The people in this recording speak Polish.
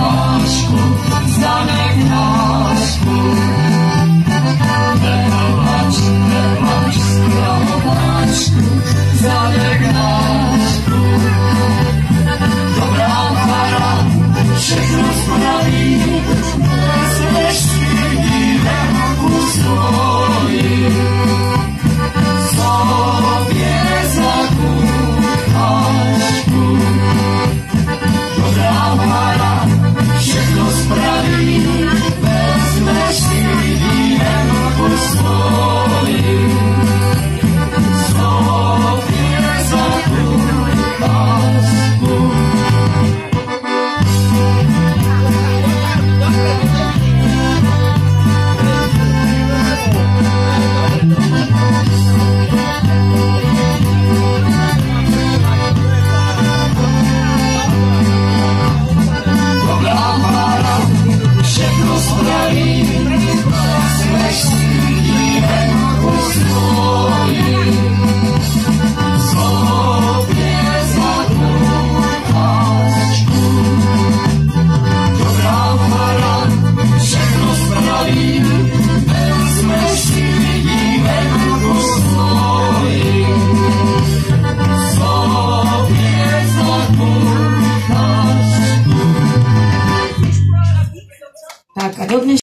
Damaśku, zamek Damaśku. Demaś, Demaś, Damaśku, zamek Damaśku. Dobra para, wszystko sprawi, свободной